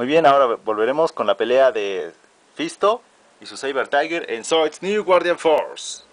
Muy bien, ahora volveremos con la pelea de Fisto y su Saber Tiger en Swords New Guardian Force.